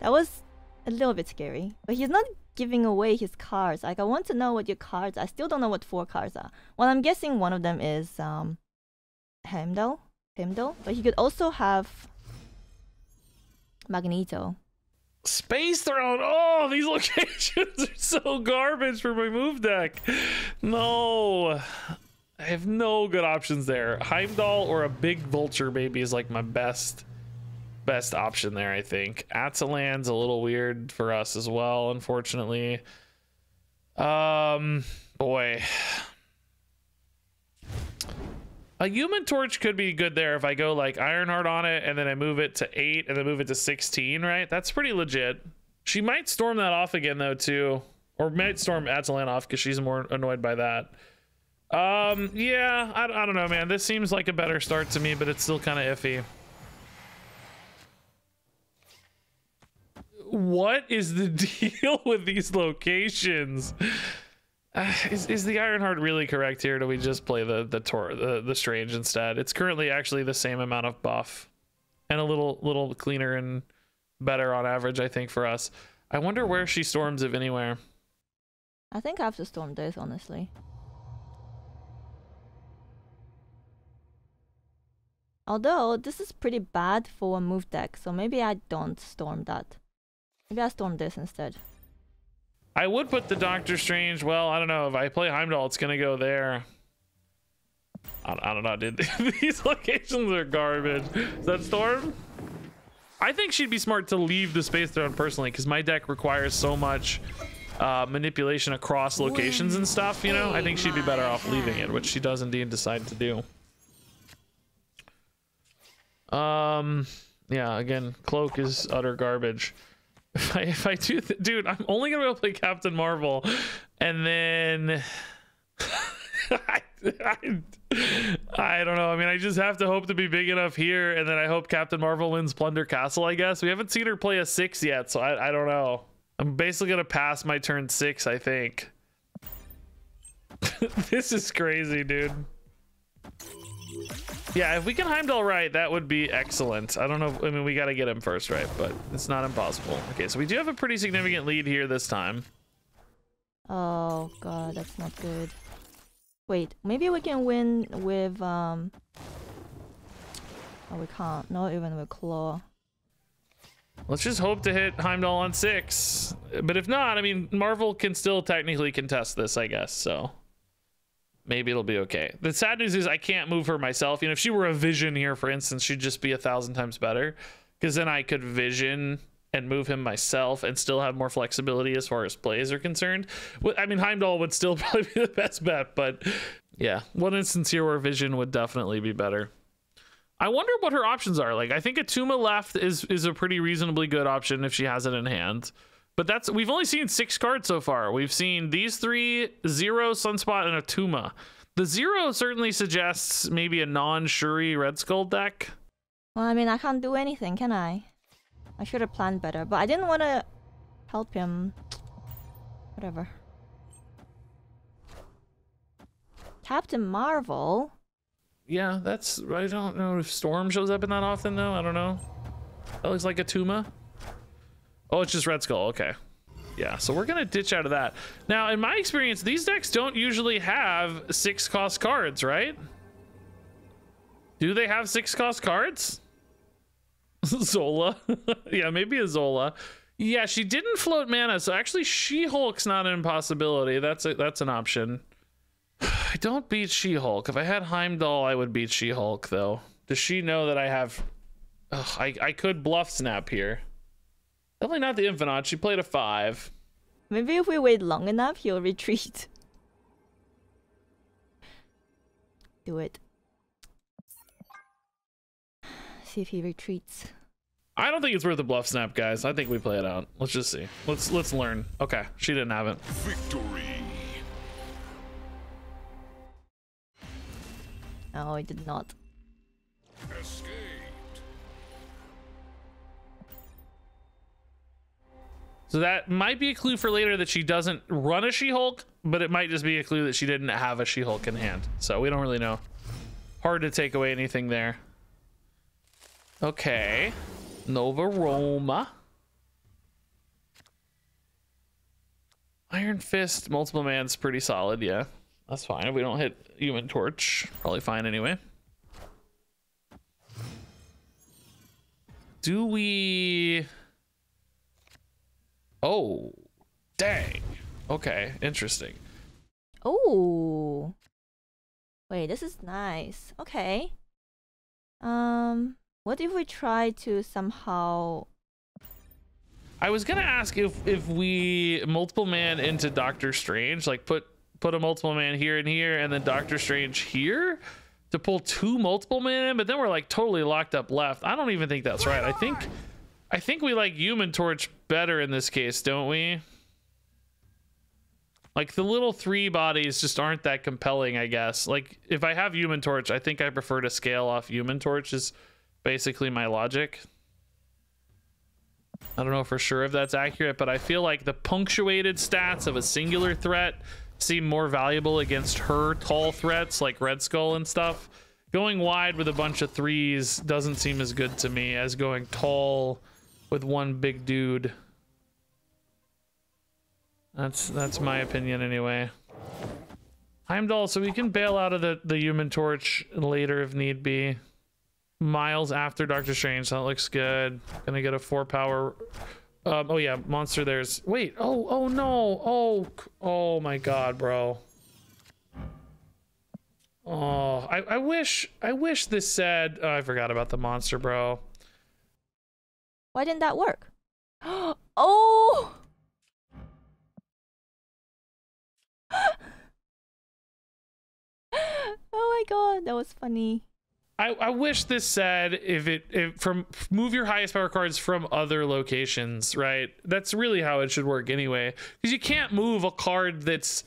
that was a little bit scary. But he's not giving away his cards. Like I want to know what your cards are. I still don't know what four cards are. Well I'm guessing one of them is um Heimdall. Heimdall. But he could also have Magneto. Space Throne. Oh, these locations are so garbage for my move deck. No. I have no good options there. Heimdall or a big vulture maybe is like my best best option there, I think. Attilan's a little weird for us as well, unfortunately. Um boy. A human torch could be good there if I go like Ironheart on it and then I move it to 8 and then move it to 16, right? That's pretty legit. She might storm that off again though too. Or might storm Attilan off because she's more annoyed by that. Um, yeah, I, I don't know, man. This seems like a better start to me, but it's still kind of iffy. What is the deal with these locations? Is, is the Ironheart really correct here? do we just play the the tor the, the strange instead? It's currently actually the same amount of buff, and a little little cleaner and better on average, I think, for us. I wonder where she storms, if anywhere. I think I have to storm this, honestly. Although, this is pretty bad for a move deck, so maybe I don't storm that. Maybe I storm this instead. I would put the Doctor Strange. Well, I don't know. If I play Heimdall, it's going to go there. I, don't know, dude. These locations are garbage. Is that Storm? I think she'd be smart to leave the Space Throne personally, because my deck requires so much uh, manipulation across locations and stuff, you know? I think she'd be better off leaving it, which she does indeed decide to do. Um, yeah, again, cloak is utter garbage. If I, if I do, th- dude, I'm only gonna be able to play Captain Marvel, and then I, I, I don't know. I mean, I just have to hope to be big enough here, and then I hope Captain Marvel wins Plunder Castle. I guess we haven't seen her play a six yet, so I, I don't know. I'm basically gonna pass my turn six, I think. this is crazy, dude. Yeah, if we can Heimdall right, that would be excellent. I don't know. I mean, we got to get him first, right? But it's not impossible. Okay, so we do have a pretty significant lead here this time. Oh, God, that's not good. Wait, maybe we can win with, um... Oh, we can't. Not even with Klaw. Let's just hope to hit Heimdall on six. But if not, I mean, Marvel can still technically contest this, I guess, so... maybe it'll be okay. The sad news is I can't move her myself. You know, if she were a vision here, for instance, she'd just be a thousand times better because then I could vision and move him myself and still have more flexibility as far as plays are concerned. I mean, Heimdall would still probably be the best bet, but yeah, one instance here where vision would definitely be better. I wonder what her options are. Like, I think Attuma left is is a pretty reasonably good option if she has it in hand. But that's we've only seen six cards so far. We've seen these three, Zero, Sunspot, and Attuma. The Zero certainly suggests maybe a non-Shuri Red Skull deck. Well, I mean, I can't do anything, can I? I should have planned better, but I didn't want to help him. Whatever. Captain Marvel? Yeah, that's. I don't know if Storm shows up in that often, though. I don't know. That looks like Attuma. Oh, it's just Red Skull. Okay. Yeah, so we're going to ditch out of that. Now, in my experience, these decks don't usually have six cost cards, right? Do they have six cost cards? Zola. yeah, maybe a Zola. Yeah, she didn't float mana, so actually She-Hulk's not an impossibility. That's a, that's an option. I don't beat She-Hulk. If I had Heimdall, I would beat She-Hulk, though. Does she know that I have... Ugh, I, I could bluff snap here. Definitely not the Infinite. She played a 5. Maybe if we wait long enough, he'll retreat. Do it. See if he retreats. I don't think it's worth a bluff snap, guys. I think we play it out. Let's just see. Let's let's learn. Okay, she didn't have it. Victory. No, I did not. Escaped. So that might be a clue for later that she doesn't run a She-Hulk, but it might just be a clue that she didn't have a She-Hulk in hand. So we don't really know. Hard to take away anything there. Okay. Nova Roma. Iron Fist, multiple man's pretty solid, yeah. That's fine. If we don't hit Human Torch, probably fine anyway. Do we... Oh, dang. Okay, interesting. Oh. Wait, this is nice. Okay. Um, what if we try to somehow I was gonna ask if if we multiple man into Doctor Strange, like put put a multiple man here and here, and then Doctor Strange here to pull two multiple man in, but then we're like totally locked up left. I don't even think that's right. I think I think we like Human Torch better in this case, don't we? Like the little three bodies just aren't that compelling, I guess. Like if I have Human Torch, I think I prefer to scale off Human Torch is basically my logic. I don't know for sure if that's accurate, but I feel like the punctuated stats of a singular threat seem more valuable against her tall threats like Red Skull and stuff. Going wide with a bunch of threes doesn't seem as good to me as going tall with one big dude. That's that's my opinion anyway. Heimdall, so we can bail out of the, the human torch later if need be. Miles after Doctor Strange, that looks good. Gonna get a four power. Um, oh yeah, monster there's wait, oh oh no, oh oh my god, bro. Oh, I, I wish I wish this said oh, I forgot about the monster, bro. Why didn't that work? oh! oh my god, that was funny. I, I wish this said if it if from move your highest power cards from other locations, right? That's really how it should work anyway. Because you can't move a card that's,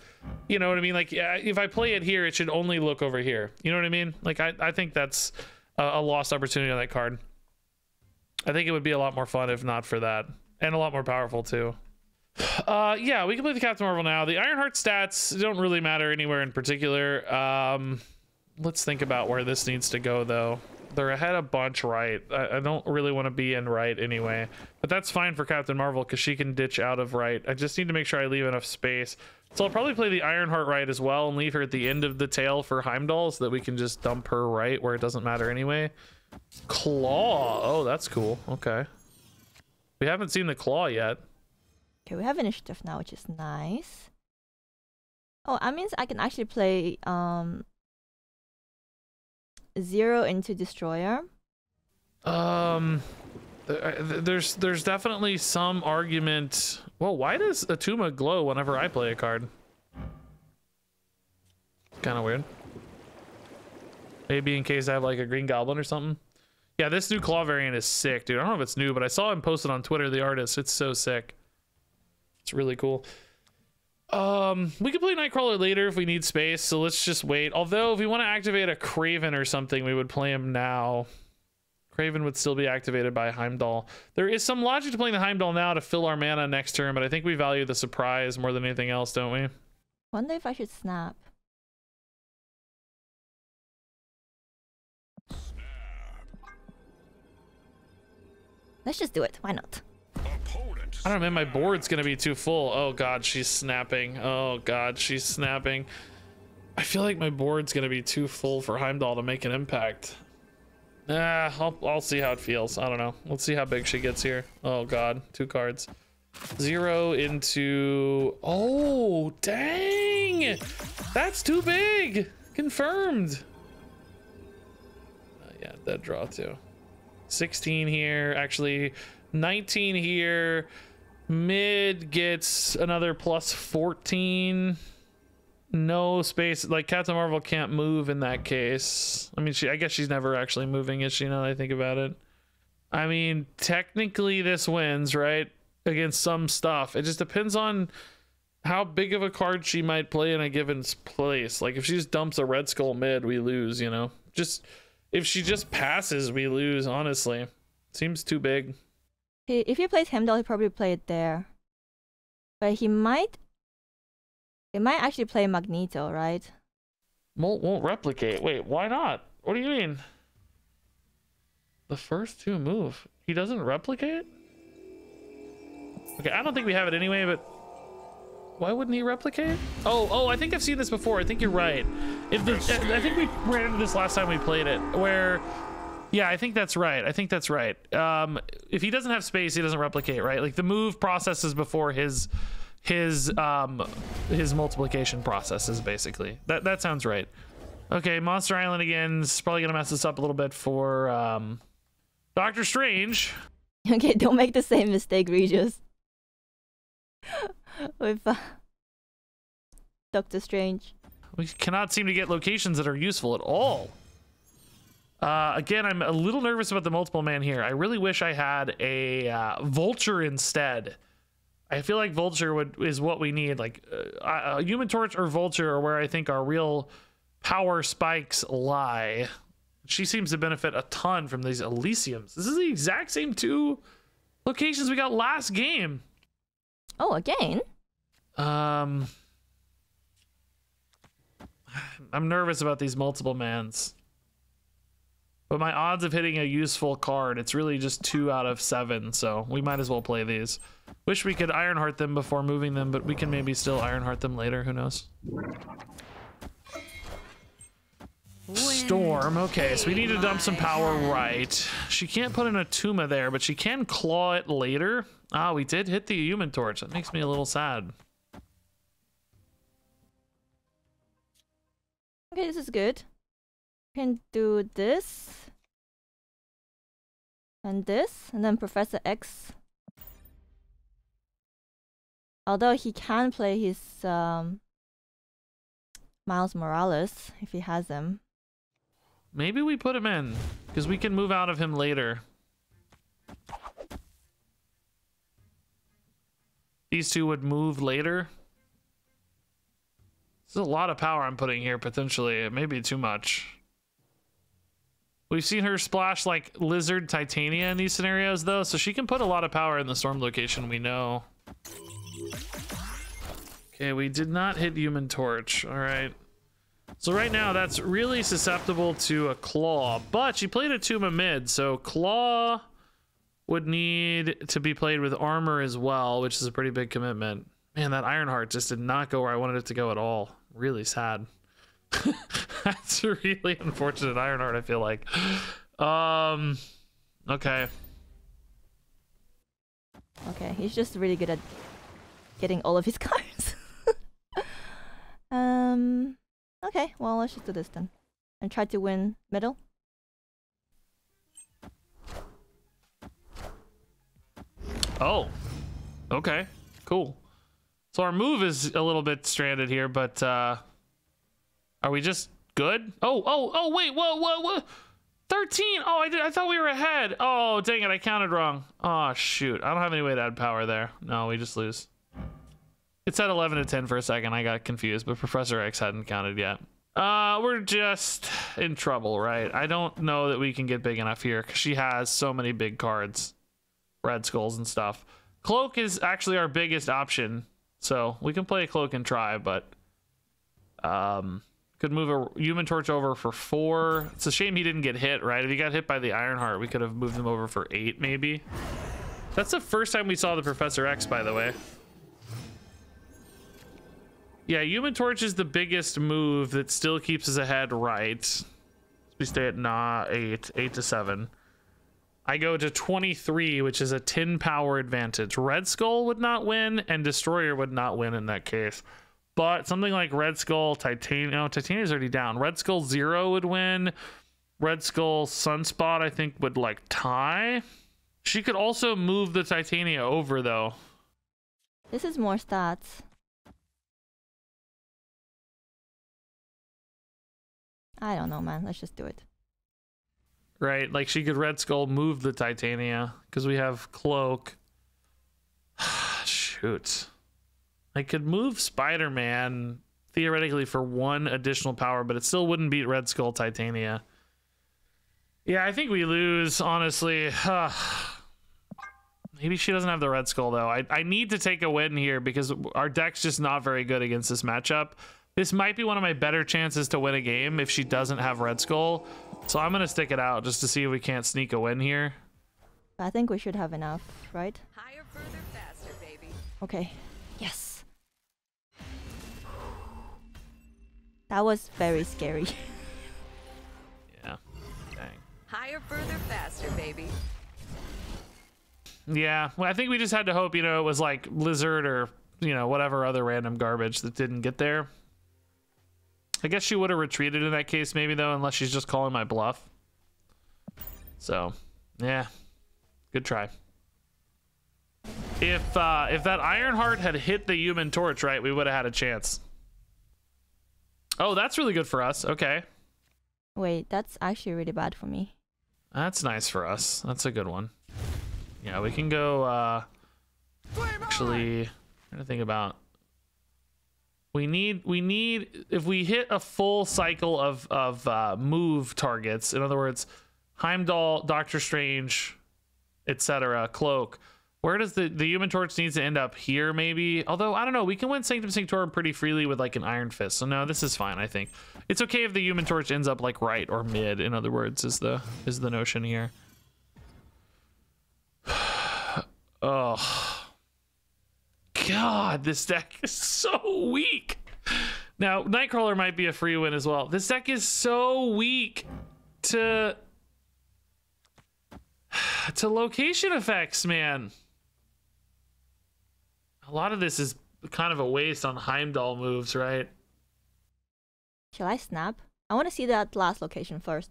you know what I mean? Like if I play it here, it should only look over here. You know what I mean? Like I, I think that's a, a lost opportunity on that card. I think it would be a lot more fun if not for that, and a lot more powerful too. Uh, yeah, we can play the Captain Marvel now. The Ironheart stats don't really matter anywhere in particular. Um, let's think about where this needs to go though. They're ahead a bunch right. I, I don't really want to be in right anyway, but that's fine for Captain Marvel because she can ditch out of right. I just need to make sure I leave enough space. So I'll probably play the Ironheart right as well and leave her at the end of the tail for Heimdall so that we can just dump her right where it doesn't matter anyway. Klaw. Oh, that's cool. Okay. We haven't seen the Klaw yet. Okay, we have initiative now, which is nice. Oh, that means I can actually play um zero into destroyer. Um, th- th- there's there's definitely some argument. Well, why does Attuma glow whenever I play a card? Kind of weird. Maybe in case I have like a green goblin or something. Yeah, this new Klaw variant is sick, dude. I don't know if it's new, but I saw him posted on Twitter. The artist, it's so sick. It's really cool. Um, we could play Nightcrawler later if we need space, so let's just wait. Although, if we want to activate a Kraven or something, we would play him now. Kraven would still be activated by Heimdall. There is some logic to playing the Heimdall now to fill our mana next turn, but I think we value the surprise more than anything else, don't we? Wonder if I should snap. Let's just do it. Why not? I don't know, man. My board's gonna be too full. Oh god, she's snapping. Oh god, she's snapping. I feel like my board's gonna be too full for Heimdall to make an impact. Ah, I'll, I'll see how it feels. I don't know. Let's see how big she gets here. Oh god, two cards. Zero into. Oh, dang! That's too big! Confirmed! Uh, yeah, dead draw too. 16 here. Actually, 19 here. Mid gets another plus 14. No space. Like Captain Marvel can't move in that case. I mean, she. I guess she's never actually moving, is she? Now that I think about it. I mean, technically this wins, right? Against some stuff. It just depends on how big of a card she might play in a given place. Like if she just dumps a Red Skull mid, we lose. You know, just if she just passes, we lose. Honestly, seems too big. He, if he plays Heimdall, he probably play it there. But he might. He might actually play Magneto, right? Won't won't replicate. Wait, why not? What do you mean? The first two move. He doesn't replicate? Okay, I don't think we have it anyway, but why wouldn't he replicate? Oh, oh, I think I've seen this before. I think you're right. If the, I think we ran into this last time we played it, where, yeah, I think that's right. I think that's right. Um, if he doesn't have space, he doesn't replicate, right? Like the move processes before his his um his multiplication processes basically. That that sounds right. Okay, Monster Island again is probably gonna mess us up a little bit for um Doctor Strange. Okay, don't make the same mistake, Regis. With uh, Doctor Strange. We cannot seem to get locations that are useful at all. Uh, again, I'm a little nervous about the multiple man here. I really wish I had a uh, vulture instead. I feel like vulture would is what we need. Like uh, a human torch or vulture are where I think our real power spikes lie. She seems to benefit a ton from these Elysiums. This is the exact same two locations we got last game. Oh, again? Um, I'm nervous about these multiple mans. But my odds of hitting a useful card, it's really just two out of seven, so we might as well play these. Wish we could Ironheart them before moving them, but we can maybe still Ironheart them later, who knows? Storm, okay, so we need to dump some power right. She can't put in Attuma there, but she can Klaw it later. Ah, we did hit the human torch. That makes me a little sad. Okay, this is good. Can do this. And this, and then Professor X. Although he can play his um, Miles Morales if he has him. Maybe we put him in, because we can move out of him later. These two would move later. This is a lot of power I'm putting here, potentially. It may be too much. We've seen her splash like Lizard Titania in these scenarios, though, so she can put a lot of power in the storm location, we know. Okay, we did not hit Human Torch. All right. So right now, that's really susceptible to a Klaw, but she played Attuma mid, so Klaw would need to be played with armor as well, which is a pretty big commitment. Man, that Ironheart just did not go where I wanted it to go at all. Really sad. That's a really unfortunate Ironheart, I feel like. Um, okay. Okay, he's just really good at getting all of his cards. Um. Okay. Well, let's just do this then, and try to win middle. Oh, okay, cool. So our move is a little bit stranded here, but uh, are we just good? Oh, oh, oh, wait, whoa, whoa, whoa. 13. Oh, I did. I thought we were ahead. Oh, dang it. I counted wrong. Oh, shoot. I don't have any way to add power there. No, we just lose. It said 11 to 10 for a second. I got confused, but Professor X hadn't counted yet. Uh, we're just in trouble, right? I don't know that we can get big enough here because she has so many big cards, red skulls and stuff. Cloak is actually our biggest option, so we can play a cloak and try, but um, could move a human torch over for four. It's a shame he didn't get hit, right? If he got hit by the Ironheart, we could have moved him over for eight, maybe. That's the first time we saw the Professor X, by the way. Yeah, Human Torch is the biggest move that still keeps us ahead, right? We stay at nah eight, eight to seven. I go to 23, which is a 10 power advantage. Red Skull would not win, and Destroyer would not win in that case. But something like Red Skull, Titania, no, oh, Titania's already down. Red Skull Zero would win. Red Skull Sunspot, I think, would like tie. She could also move the Titania over, though. This is more stats. I don't know, man. Let's just do it. Right? Like she could Red Skull move the Titania because we have Cloak. Shoot. I could move Spider Man theoretically for one additional power, but it still wouldn't beat Red Skull Titania. Yeah, I think we lose, honestly. Maybe she doesn't have the Red Skull, though. I, I need to take a win here because our deck's just not very good against this matchup. This might be one of my better chances to win a game if she doesn't have Red Skull. So I'm going to stick it out just to see if we can't sneak a win here. I think we should have enough, right? Higher, further, faster, baby. Okay. Yes. That was very scary. Yeah. Dang. Higher, further, faster, baby. Yeah. Well, I think we just had to hope, you know, it was like Lizard or, you know, whatever other random garbage that didn't get there. I guess she would have retreated in that case, maybe, though, unless she's just calling my bluff. So, yeah. Good try. If uh, if that Ironheart had hit the human torch, right, we would have had a chance. Oh, that's really good for us. Okay. Wait, that's actually really bad for me. That's nice for us. That's a good one. Yeah, we can go uh actually trying to think about we need we need if we hit a full cycle of of uh move targets, in other words, Heimdall, Doctor Strange, etc., Cloak. Where does the the Human Torch needs to end up here? Maybe. Although I don't know, we can win Sanctum Sanctorum pretty freely with like an Iron Fist. So no, this is fine. I think it's okay if the Human Torch ends up like right or mid. In other words, is the is the notion here. oh, God, this deck is so weak. Now, Nightcrawler might be a free win as well. This deck is so weak to to location effects, man. A lot of this is kind of a waste on Heimdall moves, right? Shall I snap? I want to see that last location first.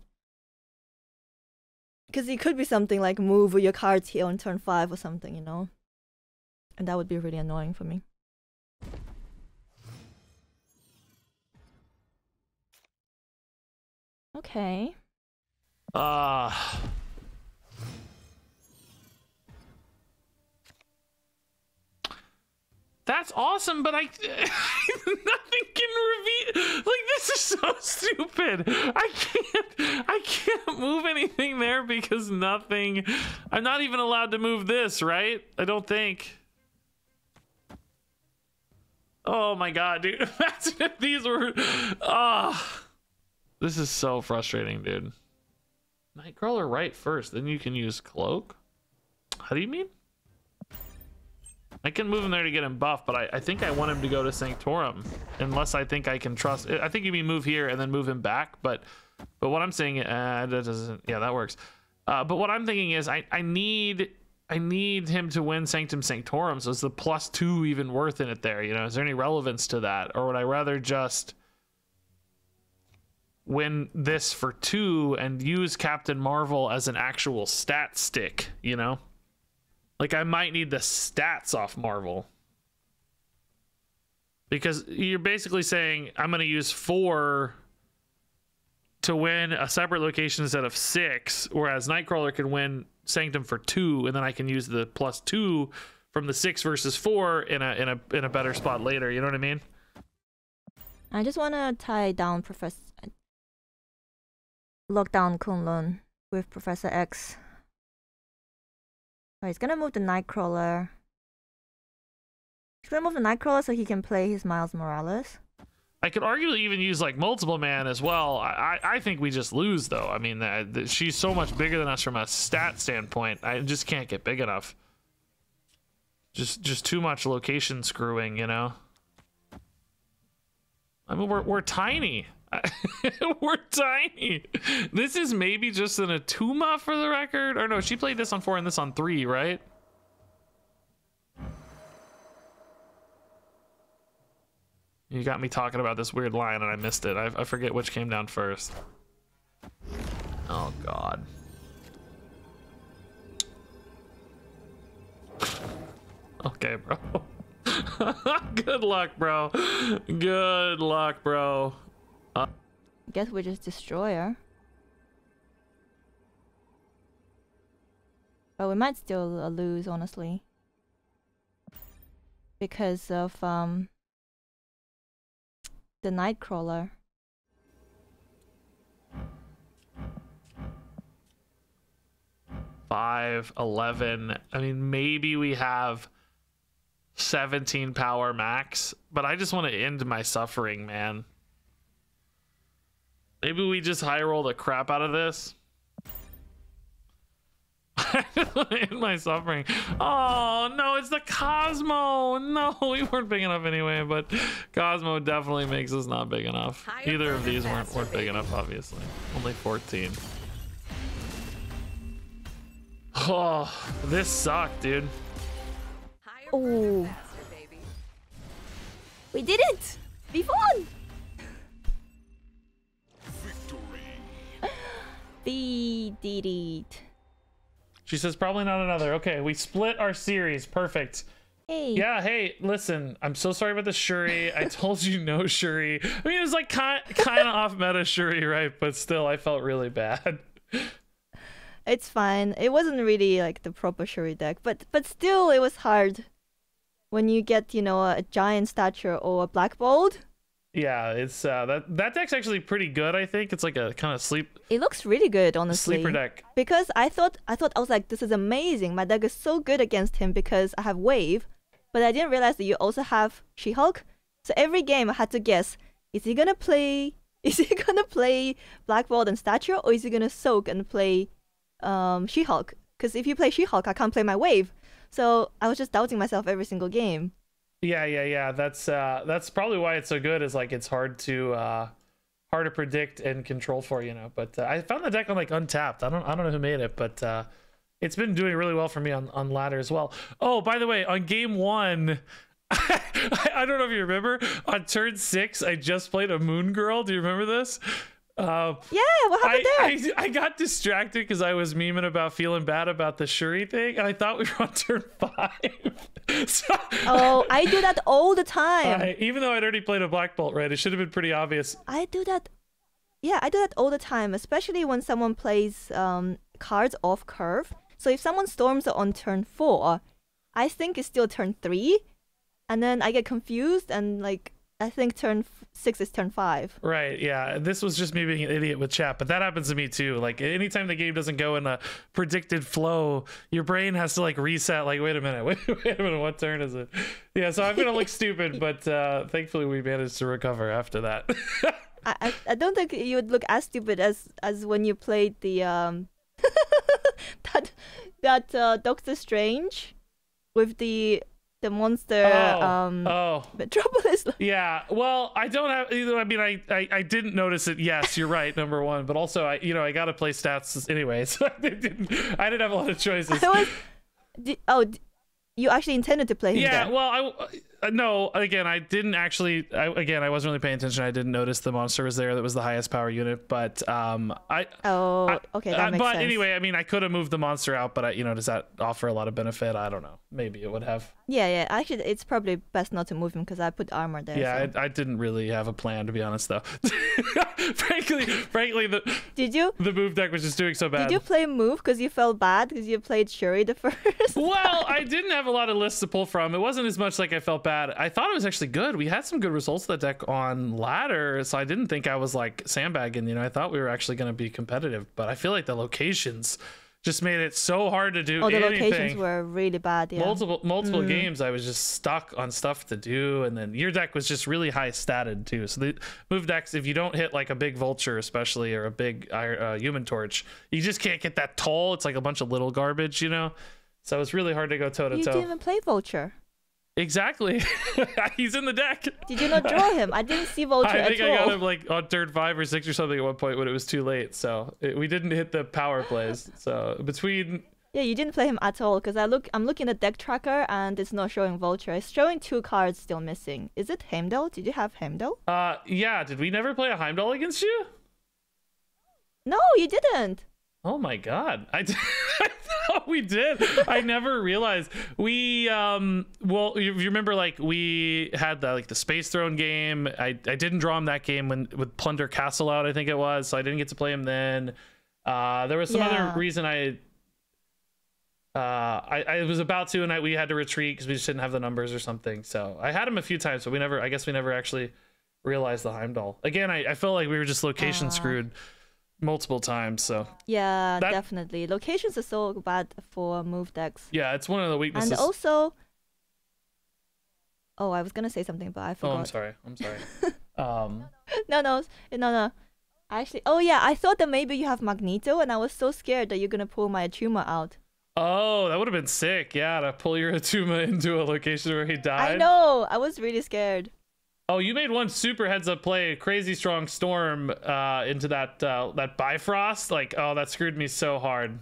Because it could be something like move your cards here on turn 5 or something, you know? And that would be really annoying for me. Okay. Ah. That's awesome, but I nothing can reveal. Like this is so stupid. I can't. I can't move anything there because nothing. I'm not even allowed to move this, right? I don't think. Oh my god, dude! Imagine if these were. Ah, this is so frustrating, dude. Nightcrawler right first, then you can use cloak. How do you mean? I can move him there to get him buff, but I, I think I want him to go to Sanctorum, unless I think I can trust. I think you mean move here and then move him back, but but what I'm saying, uh, that doesn't. Yeah, that works. Uh, but what I'm thinking is, I I need I need him to win Sanctum Sanctorum. So is the plus two even worth in it there? You know, is there any relevance to that, or would I rather just win this for two and use Captain Marvel as an actual stat stick, you know? Like I might need the stats off Marvel. Because you're basically saying I'm going to use 4 to win a separate location instead of 6, whereas Nightcrawler can win Sanctum for 2 and then I can use the plus 2 from the 6 versus 4 in a in a in a better spot later, you know what I mean? I just want to tie down Professor. Lock down K'un-Lun with Professor X. Oh, he's gonna move the Nightcrawler. He's gonna move the Nightcrawler so he can play his Miles Morales. I could arguably even use like multiple man as well. I, I, think we just lose though. I mean, uh, th- she's so much bigger than us from a stat standpoint. I just can't get big enough. Just just too much location screwing, you know. I mean, we're we're tiny. we're tiny. This is maybe just an Attuma for the record, or no? She played this on four and this on three, right? You got me talking about this weird line and I missed it. I, I forget which came down first. Oh God. Okay, bro. Good luck, bro. Good luck, bro. I guess we just destroy her. But we might still uh, lose, honestly. Because of um the Nightcrawler. Five, eleven. I mean, maybe we have 17 power max, but I just want to end my suffering, man. Maybe we just high roll the crap out of this. end my suffering. Oh no, it's the Cosmo. No, we weren't big enough anyway, but Cosmo definitely makes us not big enough. Higher, Either of these weren't, weren't big enough, obviously. Only 14. Oh, this sucked, dude. Higher, Ooh. further, faster, baby. We did it! We won! We did it. She says probably not another. Okay, we split our series. Perfect. Hey. Yeah, hey, listen, I'm so sorry about the Shuri. I told you no Shuri. I mean, it was like kind kind of off meta Shuri, right? But still, I felt really bad. It's fine. It wasn't really like the proper Shuri deck, but but still, it was hard when you get you know a giant stature or a black bolt. Yeah, it's uh that that deck's actually pretty good. I think it's like a kind of sleep It looks really good, honestly. sleeper deck. Because I thought I thought I was like, this is amazing. My deck is so good against him because I have wave, but I didn't realize that you also have She-Hulk. So every game I had to guess: is he gonna play? Is he gonna play Black Bolt and Stature, or is he gonna soak and play um, She-Hulk? Because if you play She-Hulk, I can't play my wave. So I was just doubting myself every single game. Yeah, yeah, yeah. That's uh that's probably why it's so good. Is like it's hard to uh hard to predict and control for, you know. But uh, I found the deck on like untapped. I don't I don't know who made it, but uh it's been doing really well for me on on ladder as well. Oh, by the way, on game one. I, I don't know if you remember on turn six I just played a moon girl. Do you remember this? Uh, Yeah, what happened I, there? I, I got distracted because I was memeing about feeling bad about the Shuri thing, and I thought we were on turn five. so, oh, I do that all the time. I- even though I'd already played a Black Bolt, right? It should have been pretty obvious. I do that. Yeah, I do that all the time, especially when someone plays um, cards off curve. So if someone storms on turn four, I think it's still turn three, and then I get confused and like I think turn f- six is turn five. Right, yeah. This was just me being an idiot with chat, but that happens to me too. Like anytime the game doesn't go in a predicted flow, your brain has to like reset. Like, wait a minute, wait, wait a minute, what turn is it? Yeah, so I'm gonna look stupid, but uh, thankfully we managed to recover after that. I, I I don't think you would look as stupid as as when you played the um that that uh, Doctor Strange with the the monster oh, um oh, Metropolis. yeah. Well, I don't have. know, I mean, I, I I didn't notice it. Yes, you're right. Number one, but also I you know I got to play stats anyway, so I didn't I didn't have a lot of choices. I was. Di- oh, you actually intended to play him Yeah, well, I no. Again, I didn't actually. I, again, I wasn't really paying attention. I didn't notice the monster was there. That was the highest power unit. But um, I. Oh, I- okay, that uh, makes but sense. anyway, I mean, I could have moved the monster out, but I, you know, does that offer a lot of benefit? I don't know. Maybe it would have. Yeah, yeah. Actually, it's probably best not to move him because I put armor there. Yeah, so. I, I didn't really have a plan to be honest, though. frankly, frankly, the Did you the move deck was just doing so bad. did you play move because you felt bad because you played Shuri the first? well, I didn't have a lot of lists to pull from. It wasn't as much like I felt bad. I thought it was actually good. We had some good results of that deck on ladder, so I didn't think I was like sandbagging. You know, I thought we were actually going to be competitive, but I feel like the locations just made it so hard to do oh, the anything. locations were really bad. Yeah. Multiple multiple Mm. games, I was just stuck on stuff to do, and then your deck was just really high statted too. So the move decks, if you don't hit like a big vulture, especially or a big uh, human torch, you just can't get that tall. It's like a bunch of little garbage, you know. So it's really hard to go toe to toe. you didn't even play Vulture. Exactly, he's in the deck. Did you not draw him? I didn't see Vulture I think I got all. him like on turn five or six or something at one point when it was too late. So it, we didn't hit the power plays. So between Yeah, you didn't play him at all because I look. I'm looking at deck tracker and it's not showing Vulture. It's showing two cards still missing. Is it Heimdall? Did you have Heimdall? uh yeah, did we never play a Heimdall against you? No, you didn't. Oh my god. I, d- I thought we did. I never realized. We um well you, you remember like we had the like the space throne game. I I didn't draw him that game when with Plunder Castle out, I think it was. So I didn't get to play him then. Uh there was some Yeah. other reason I uh I, I was about to and I, we had to retreat because we just didn't have the numbers or something. So I had him a few times, but we never I guess we never actually realized the Heimdall. Again, I, I felt like we were just location Ah. screwed multiple times. So Yeah, That- definitely. Locations are so bad for move decks. yeah, it's one of the weaknesses. And also, oh, I was gonna say something, but I forgot. Oh. I'm sorry. I'm sorry. um, no, no, no, no. Actually, oh yeah, I thought that maybe you have Magneto, and I was so scared that you're gonna pull my Achuma out. oh, that would have been sick. Yeah, to pull your Atuma into a location where he died. I know. I was really scared. Oh, you made one super heads up play, crazy strong storm uh, into that uh, that Bifrost. Like, oh, that screwed me so hard.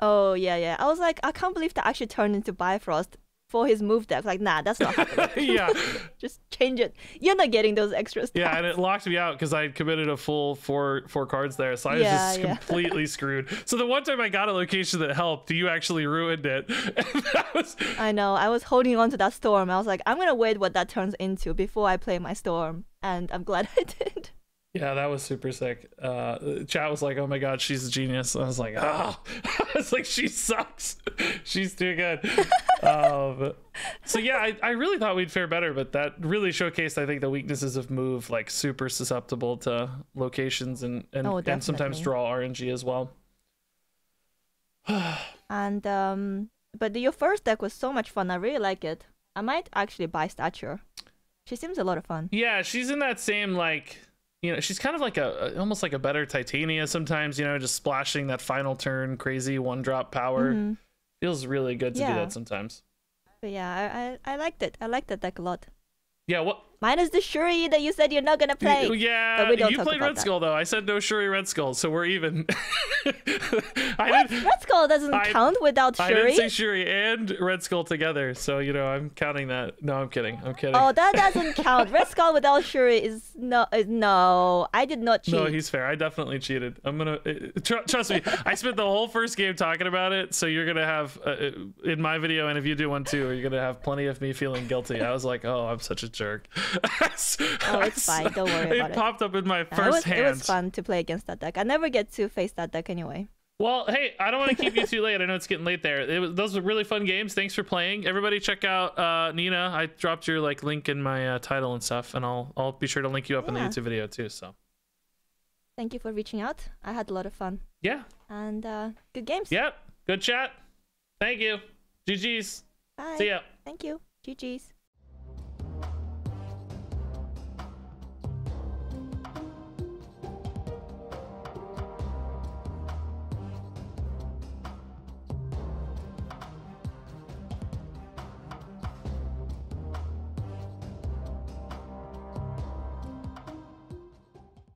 Oh yeah, yeah. I was like, I can't believe that actually turned into Bifrost for his move deck. Like, nah, that's not happening. yeah, Just change it. You're not getting those extra stats. yeah, and it locked me out because I committed a full four four cards there, so I was Yeah, just yeah. completely screwed. So the one time I got a location that helped, you actually ruined it. Was I know. I was holding on to that storm. I was like, I'm gonna wait what that turns into before I play my storm, and I'm glad I did. Yeah, that was super sick. Uh, chat was like, "Oh my god, she's a genius." I was like, "Oh," I was like, "She sucks. she's too good." um, so yeah, I, I really thought we'd fare better, but that really showcased, I think, the weaknesses of move, like super susceptible to locations and and, Oh, and sometimes draw RNG as well. And um, but your first deck was so much fun. I really like it. I might actually buy Stature. She seems a lot of fun. Yeah, she's in that same like you know she's kind of like a almost like a better Titania sometimes. You know, just splashing that final turn crazy one drop power Mhm. feels really good to do that sometimes. But yeah, I, I I liked it. I liked that deck a lot. Yeah, what Minus the Shuri that you said you're not gonna play. Yeah, But you played Red that. Skull though. I said no Shuri Red Skull, so we're even. I. Red Skull doesn't I- count without Shuri. I didn't say Shuri and Red Skull together, so you know I'm counting that. No, I'm kidding. I'm kidding. Oh, that doesn't count. Red Skull without Shuri is no, is no. I did not cheat. no, he's fair. I definitely cheated. I'm gonna uh, tr- trust me. I spent the whole first game talking about it, so you're gonna have uh, uh, in my video, and if you do one too, you're gonna have plenty of me feeling guilty. I was like, oh, I'm such a jerk. Oh, it's fine. Don't worry about it it. popped up in my Yeah, first it was hand. it was fun to play against that deck. I never get to face that deck anyway. Well, hey, I don't want to keep you too late. I know it's getting late there. It was, those were really fun games. Thanks for playing. Everybody, check out uh, Nina. I dropped your like link in my uh, title and stuff, and I'll I'll be sure to link you up in the YouTube video too. So Thank you for reaching out. I had a lot of fun yeah, and uh, good games. yep, good chat. Thank you. GG's. Bye. See ya. Thank you. GG's.